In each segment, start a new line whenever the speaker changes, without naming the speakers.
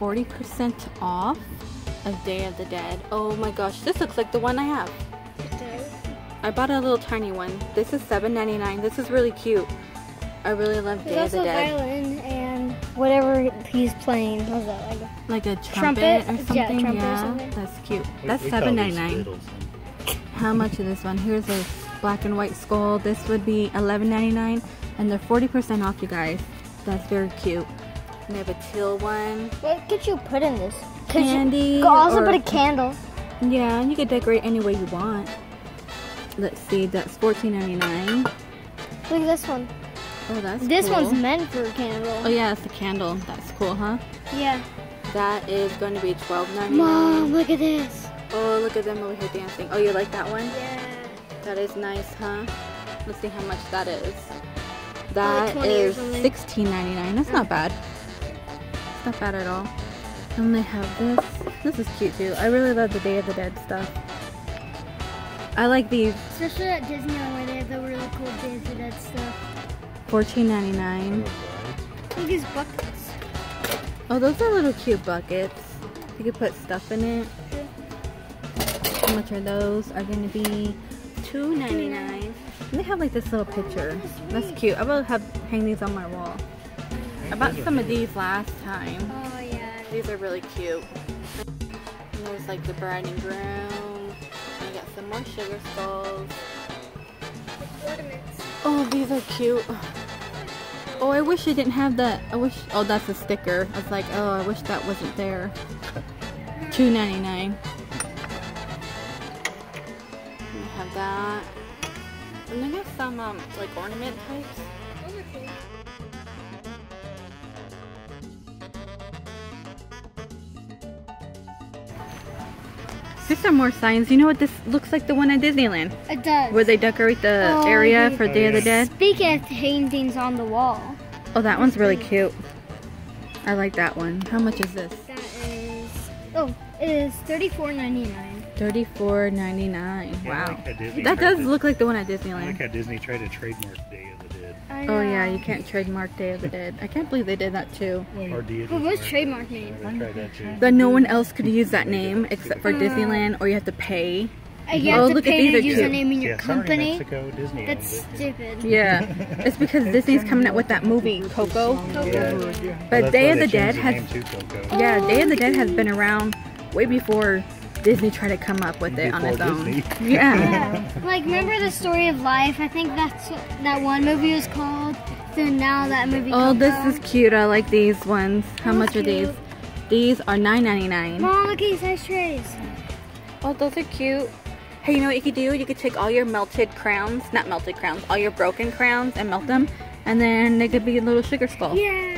40% off of Day of the Dead. Oh my gosh, this looks like the one I have. It does. I bought a little tiny one. This is $7.99. This is really cute. I really love Day
There's
of the
also
Dead.
violin and whatever he's playing. What's that like?
Like a
Trumpet?
trumpet, or
Yeah,
something.
trumpet or
Yeah,
something.
that's cute.
We-
That's
we call these
$7.99. How much is this one? Here's a black and white skull. This would be $11.99 and they're 40% off you guys. That's very cute. They have a teal one.
What could you put in this? Could
Candy
You could also
or-
put a candle.
Yeah, and you can decorate any way you want. Let's see, that's $14.99.
Look at this one.
Oh, that's
This
cool.
one's meant for a candle.
Oh yeah, it's a candle. That's cool, huh?
Yeah.
That is going to be $12.99.
Mom, look at this.
Oh, look at them over here dancing. Oh, you like that one?
Yeah.
That is nice, huh? Let's see how much that is. That
20
is
something.
$16.99. That's not bad. Not bad at all. And they have this. This is cute too. I really love the Day of the Dead stuff. I like these
Especially at Disneyland where they have the really cool Day of the Dead stuff.
$14.99.
Look at these buckets.
Oh, those are little cute buckets. You could put stuff in it. How much are those? Are going to be $2.99. And they have like this little picture. That's cute. I will have hang these on my wall. I bought some of these last time.
Oh yeah.
These are really cute. And there's like the bride and groom. And I got some more sugar skulls. Oh, these are cute. Oh, I wish I didn't have that. I wish. Oh, that's a sticker. I was like, oh, I wish that wasn't there. Two ninety nine. Have that. And then there's some um like ornament types. Here's some more signs. You know what this looks like? The one at Disneyland,
It does.
where they decorate the
Oh,
area
the-
for Day of the Dead.
Speaking of paintings on the wall,
Oh, that one's really cute. I like that one. How much is this?
that is oh, it is thirty-four ninety-nine.
Thirty-four ninety-nine.
Yeah, I
Wow.
like
That does
to-
look like the one at
I
Disneyland.
like how Disney tried to trademark Day of the Dead.
Oh yeah, you can't trademark Day of the Dead. I can't believe they did that too.
Or Deities
But what's
Market.
trademark name?
They that.
That no one else could use that name except for Disneyland, or you have to pay.
Uh, you
Oh,
have to
look at
pay
these
to use
cute.
a name in your
Yeah, sorry,
company.
Mexico, Disney
That's stupid.
Yeah, it's because Disney's coming out with that movie Coco.
Yeah.
But
Well,
Day of the Dead has
name to Coco.
yeah,
Oh,
Day of the Dead has been around way before Disney tried to come up with it on its own.
Disney.
Yeah.
Yeah, like remember the story of life? I think that's what that one movie was called. So now that movie.
Oh, this
Coco.
is cute. I like these ones. How
Oh,
much are these? These are $9.99.
Mom, look at these ice trays.
Oh, those are cute. Hey, you know what you could do? You could take all your melted crowns, not melted crowns, all your broken crowns and melt them, and then they could be a little sugar skull.
Yeah.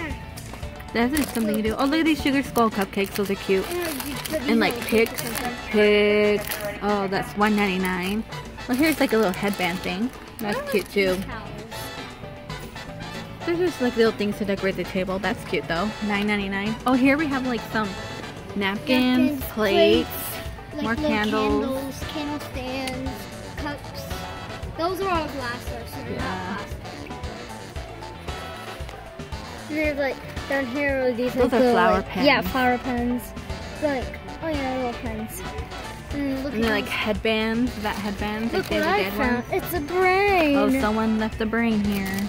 That is something you do. Oh, look at these sugar skull cupcakes. Those are cute.
Oh, and, like, you put
And
these
like
on
picks,
or something.
picks. Oh, that's $1.99. Well, here's like a little headband thing. That's oh, cute too. There's just like little things to decorate the table. That's cute though. $9.99. Oh, here we have like some napkins,
Napkins,
plates.
like
more candles.
candles, candle stands, cups. Those are all glass though, so they're
Yeah.
not plastic. Have like down here are these
Those
like
are
little,
flower
like, Yeah, flower pens. Like oh yeah, little pens. Mm, and
And they're like headbands. That headbands.
Look what
the
I found.
ones.
It's a brain.
Oh, someone left the brain here.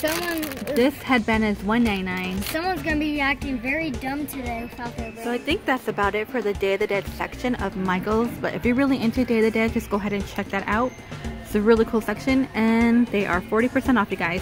Someone,
This headband is $1.99.
someone's gonna be acting very dumb today without their brain.
So I think that's about it for the Day of the Dead section of Michaels. But if you're really into Day of the Dead, just go ahead and check that out. It's a really cool section, and they are 40% off, you guys.